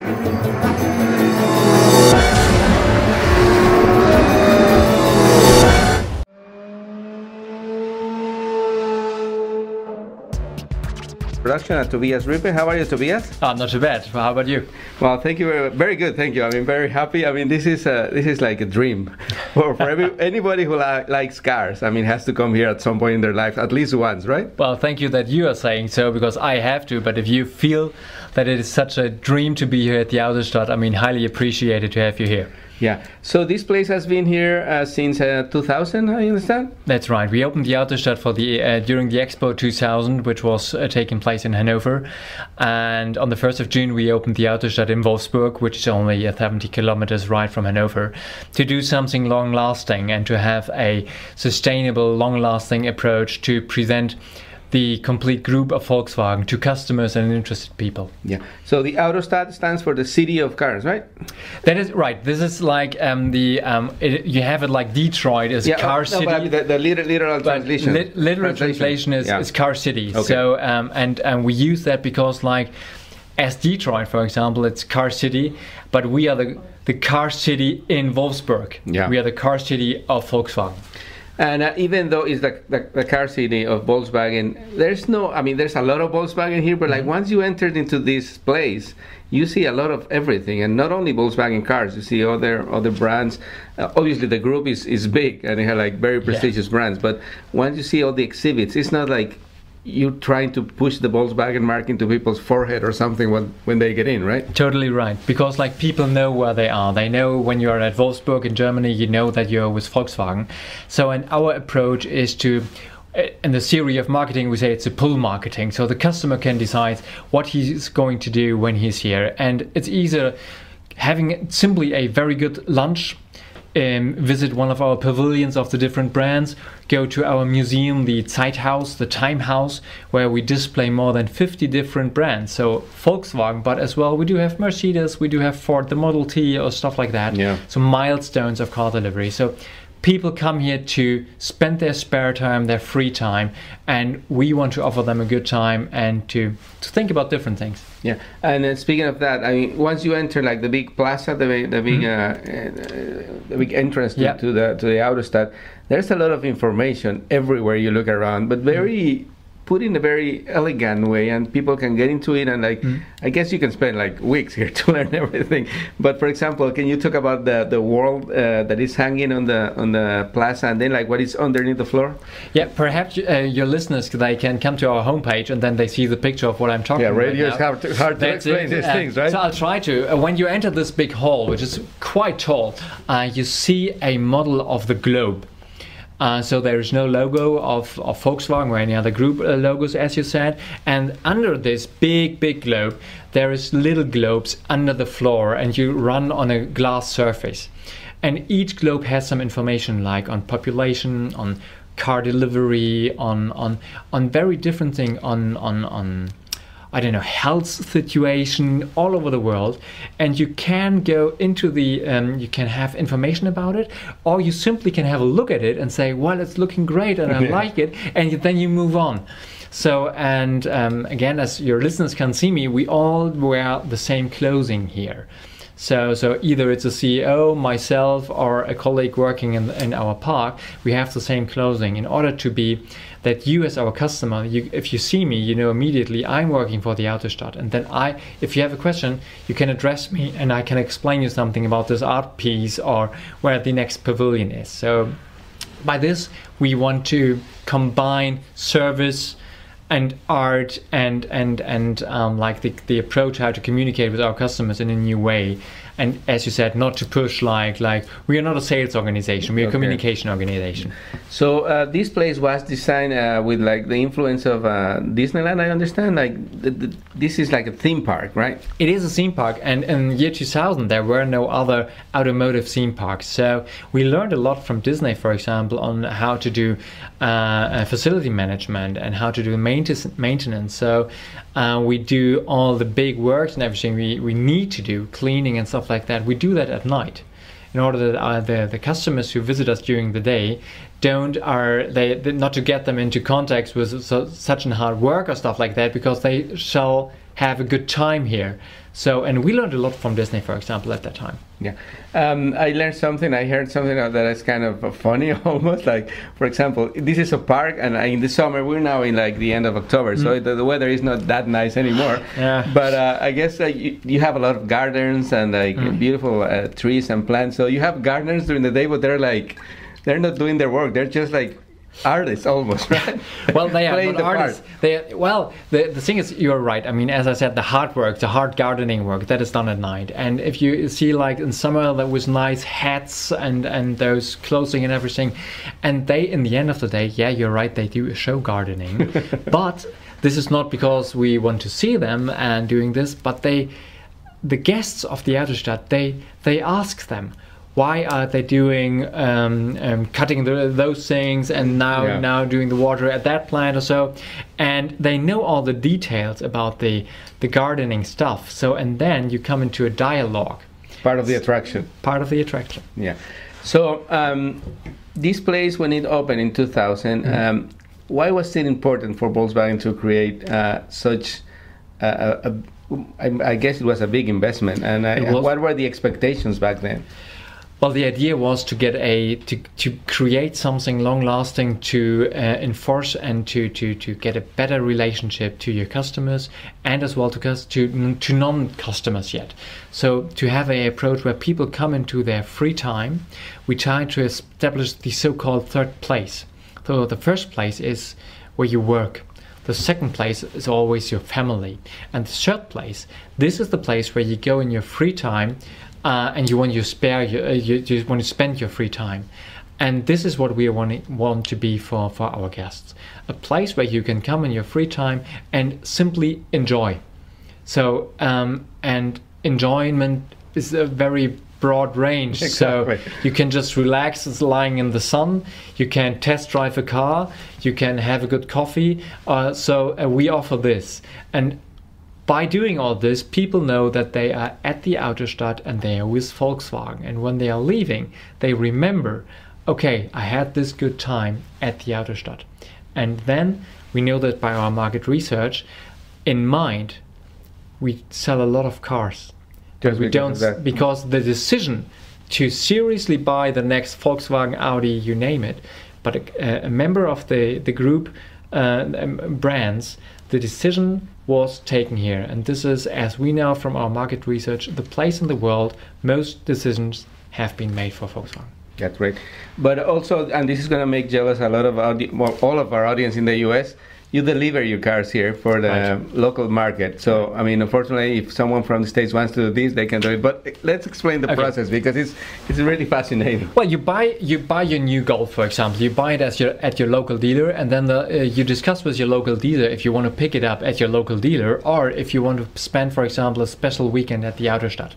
Thank you Production at Tobias Rippe. How are you, Tobias? Oh, not too bad. How about you? Well, thank you very, very good. Thank you. I mean, very happy. I mean, this is this is like a dream for, for every, anybody who li- likes cars. I mean, has to come here at some point in their life, at least once, right? Well, thank you that you are saying so because I have to. But if you feel that it is such a dream to be here at the Autostadt, I mean, highly appreciated to have you here. Yeah. So this place has been here uh, since uh, 2000. I understand. That's right. We opened the Autostadt for the uh, during the Expo 2000, which was uh, taking place in Hanover, and on the 1st of June we opened the Autostadt in Wolfsburg, which is only a 70 kilometers ride from Hanover, to do something long-lasting and to have a sustainable, long-lasting approach to present the complete group of Volkswagen to customers and interested people. Yeah. So the Autostadt stands for the city of cars, right? That is right. This is like um, the um, it, you have it like Detroit is Yeah. car no, city. but the, the literal, literal translation. lit- literal translation is, Yeah. is car city. Okay. So um, and and we use that because like as Detroit, for example, it's car city, but we are the the car city in Wolfsburg. Yeah. We are the car city of Volkswagen. And uh, even though it's the, the, the car city of Volkswagen, there's no, I mean, there's a lot of Volkswagen here, but like Mm-hmm. once you entered into this place, you see a lot of everything, and not only Volkswagen cars, you see other other brands. Uh, obviously, the group is, is big and they have like very prestigious brands, but once you see all the exhibits, it's not like you trying to push the Volkswagen mark into people's forehead or something when, when they get in, right? Totally right. Because like people know where they are. They know when you're at Wolfsburg in Germany, you know that you're with Volkswagen. So and our approach is to uh, in the theory of marketing we say it's a pull marketing. So the customer can decide what he's going to do when he's here. And it's either having simply a very good lunch um, visit one of our pavilions of the different brands, go to our museum, the Zeithaus, the Time House, where we display more than 50 different brands. So Volkswagen, but as well we do have Mercedes, we do have Ford, the Model T, or stuff like that. Yeah. So milestones of car delivery. So people come here to spend their spare time, their free time, and we want to offer them a good time and to, to think about different things. Yeah, and uh, speaking of that, I mean, once you enter like the big plaza, the big, the big, uh, uh, the big entrance to, Mm-hmm. Yeah. to the to the Autostadt, there's a lot of information everywhere you look around, but very put in a very elegant way, and people can get into it. And like, Mm-hmm. I guess you can spend like weeks here to learn everything. But for example, can you talk about the the world uh, that is hanging on the on the plaza, and then like what is underneath the floor? Yeah, perhaps uh, your listeners they can come to our homepage and then they see the picture of what I'm talking Yeah, about. radio is hard to, hard to explain it. these Uh, things, right? So I'll try to. Uh, when you enter this big hall, which is quite tall, uh, you see a model of the globe. Uh, so there is no logo of, of Volkswagen or any other group uh, logos, as you said. And under this big, big globe, there is little globes under the floor, and you run on a glass surface. And each globe has some information, like on population, on car delivery, on on on very different thing, on on on I don't know, health situation all over the world, and you can go into the, um, you can have information about it, or you simply can have a look at it and say, well, it's looking great and I Yeah. like it, and then you move on. So, and um, again, as your listeners can see me, we all wear the same clothing here. So, so either it's a CEO, myself, or a colleague working in, in our park, we have the same clothing in order to be that you as our customer, you, if you see me, you know immediately I'm working for the Autostadt. And then I, if you have a question, you can address me and I can explain you something about this art piece or where the next pavilion is. So by this, we want to combine service and art and and and um, like the, the approach how to communicate with our customers in a new way and as you said not to push like like we are not a sales organization we are a communication organization So uh, this place was designed uh, with like the influence of uh, Disneyland. I understand. Like the, the, this is like a theme park, right? It is a theme park, and in year 2000 there were no other automotive theme parks. So we learned a lot from Disney, for example, on how to do uh, uh, facility management and how to do maintenance. So uh, we do all the big works and everything we, we need to do, cleaning and stuff like that. We do that at night in order that uh, the the customers who visit us during the day don't are they, they not to get them into contact with so, such an hard work or stuff like that because they shall have a good time here. So, and we learned a lot from Disney, for example, at that time. Yeah, um, I learned something. I heard something that is kind of funny, almost like, for example, this is a park, and in the summer we're now in like the end of October, mm. so the, the, weather is not that nice anymore. yeah. But uh, I guess uh, you, you, have a lot of gardens and like mm. beautiful uh, trees and plants. So you have gardeners during the day, but they're like, they're not doing their work. They're just like artists almost, right? well, they are the artists. Part. They well, the the thing is, you're right. I mean, as I said, the hard work, the hard gardening work, that is done at night. And if you see, like in summer, there was nice hats and and those clothing and everything, and they, in the end of the day, yeah, you're right. They do a show gardening, but this is not because we want to see them and doing this, but they, the guests of the Autostadt, they they ask them why are they doing um, um, cutting the, those things and now yeah. now doing the water at that plant or so? And they know all the details about the the gardening stuff. So and then you come into a dialogue. Part of the attraction. Part of the attraction. Yeah. So um, this place when it opened in 2000 mm-hmm. Um, why was it important for Volkswagen to create uh, such a, a, a I guess it was a big investment. And uh, what were the expectations back then well, the idea was to get a to, to create something long lasting to uh, enforce and to, to, to get a better relationship to your customers and as well to to to non customers yet. So to have a approach where people come into their free time, we try to establish the so-called third place. So the first place is where you work. The second place is always your family. And the third place, this is the place where you go in your free time uh, and you want to spare your, uh, you, you want to spend your free time. And this is what we want, want to be for, for our guests a place where you can come in your free time and simply enjoy. So, um, and enjoyment is a very broad range. Exactly. So you can just relax as lying in the sun. You can test drive a car. You can have a good coffee. Uh, so uh, we offer this, and by doing all this, people know that they are at the Autostadt and they are with Volkswagen. And when they are leaving, they remember, okay, I had this good time at the Autostadt. And then we know that by our market research, in mind, we sell a lot of cars. Because we don't because the decision to seriously buy the next Volkswagen, Audi, you name it, but a, a member of the the group uh, um, brands, the decision was taken here. And this is, as we know from our market research, the place in the world most decisions have been made for Volkswagen. That's great. But also, and this is going to make jealous a lot of audi- well, all of our audience in the US you deliver your cars here for the right. local market. So, I mean, unfortunately, if someone from the states wants to do this, they can do it. But let's explain the okay. process because it's it's really fascinating. Well, you buy you buy your new Golf, for example. You buy it as your at your local dealer, and then the, uh, you discuss with your local dealer if you want to pick it up at your local dealer, or if you want to spend, for example, a special weekend at the Autostadt.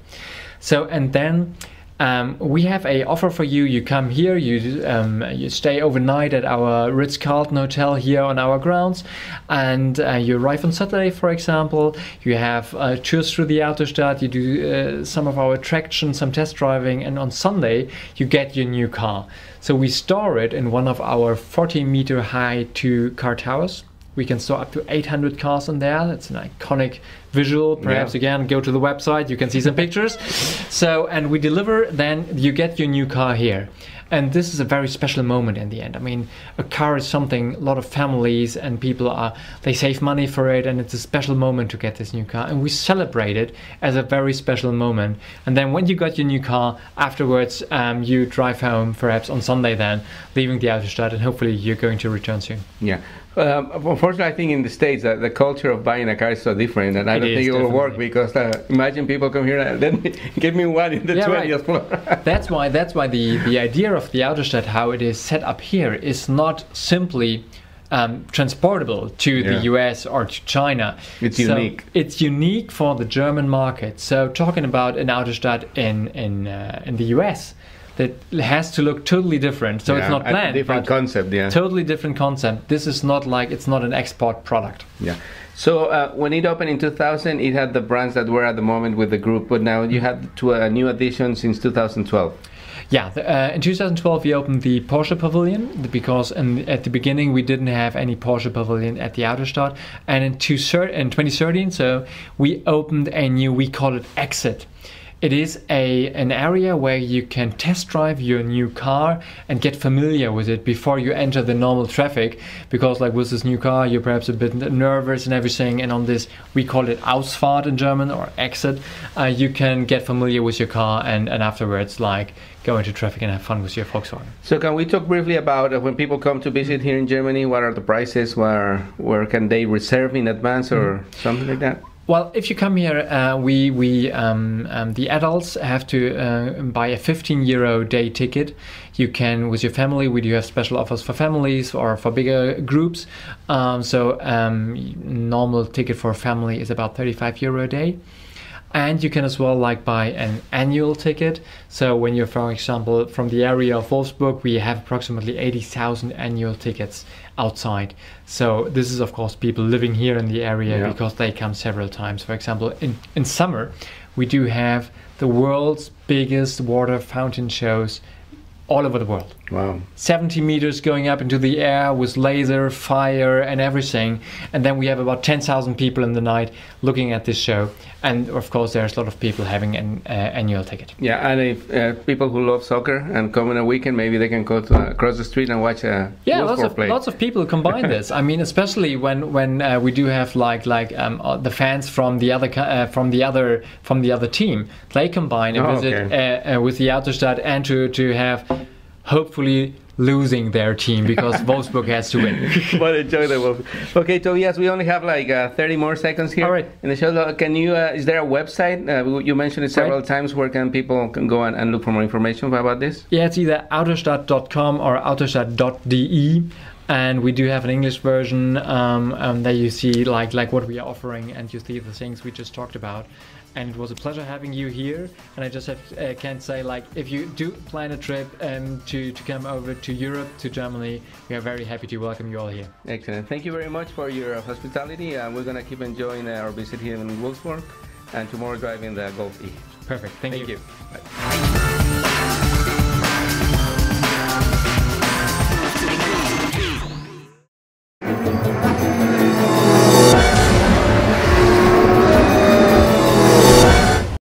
So, and then um, we have a offer for you. You come here, you um, you stay overnight at our Ritz Carlton hotel here on our grounds, and uh, you arrive on Saturday, for example. You have uh, tours through the Autostadt. You do uh, some of our attractions, some test driving, and on Sunday you get your new car. So we store it in one of our 40 meter high two car towers. We can store up to 800 cars in there. It's an iconic visual. Perhaps yeah. again, go to the website. You can see some pictures. So, and we deliver. Then you get your new car here. And this is a very special moment in the end. I mean, a car is something a lot of families and people are they save money for it, and it's a special moment to get this new car. And we celebrate it as a very special moment. And then when you got your new car, afterwards um, you drive home, perhaps on Sunday, then leaving the Autostadt, and hopefully you're going to return soon. Yeah. Um, unfortunately, I think in the States uh, the culture of buying a car is so different, and I it don't think it will work because uh, imagine people come here and then give me one in the yeah, 20th right. floor. that's why that's why the, the idea of the Autostadt, how it is set up here, is not simply um, transportable to yeah. the US or to China. It's so unique. It's unique for the German market. So talking about an Autostadt in in uh, in the US that has to look totally different. So yeah, it's not planned. different concept, yeah. Totally different concept. This is not like it's not an export product. Yeah. So uh, when it opened in 2000, it had the brands that were at the moment with the group, but now you had two uh, new additions since 2012. Yeah, the, uh, in 2012 we opened the Porsche Pavilion because in, at the beginning we didn't have any Porsche Pavilion at the Autostadt, and in, two, in 2013, so we opened a new, we call it Exit. It is a an area where you can test drive your new car and get familiar with it before you enter the normal traffic. Because like with this new car, you're perhaps a bit nervous and everything. And on this, we call it Ausfahrt in German or exit. Uh, you can get familiar with your car and and afterwards like go into traffic and have fun with your Volkswagen. So can we talk briefly about uh, when people come to visit here in Germany? What are the prices? Where where can they reserve in advance or mm. something like that? Well, if you come here, uh, we we um, um, the adults have to uh, buy a 15 euro day ticket. You can with your family. We do have special offers for families or for bigger groups. Um, so um, normal ticket for a family is about 35 euro a day and you can as well like buy an annual ticket so when you're for example from the area of wolfsburg we have approximately 80000 annual tickets outside so this is of course people living here in the area yeah. because they come several times for example in, in summer we do have the world's biggest water fountain shows all over the world. Wow. 70 meters going up into the air with laser, fire, and everything. And then we have about 10,000 people in the night looking at this show. And of course, there's a lot of people having an uh, annual ticket. Yeah, and if uh, people who love soccer and come in a weekend, maybe they can go to, uh, across the street and watch a yeah, lots of play. lots of people combine this. I mean, especially when when uh, we do have like like um, uh, the fans from the other uh, from the other from the other team, they combine and oh, visit okay. with the Autostadt and to to have hopefully losing their team because Wolfsburg has to win. but enjoy the Wolf. Okay, Tobias, we only have like uh, 30 more seconds here All right. in the show. Can you? Uh, is there a website? Uh, you mentioned it several right. times. Where can people can go and, and, look for more information about this? Yeah, it's either autostadt.com or autostadt.de and we do have an English version um, um, that you see like like what we are offering, and you see the things we just talked about. And it was a pleasure having you here. And I just have, uh, can say like if you do plan a trip um, to to come over to Europe to Germany, we are very happy to welcome you all here. Excellent. Thank you very much for your hospitality. Uh, we're gonna keep enjoying our visit here in Wolfsburg, and tomorrow driving the Golf E. Perfect. Thank, Thank you. you. Bye.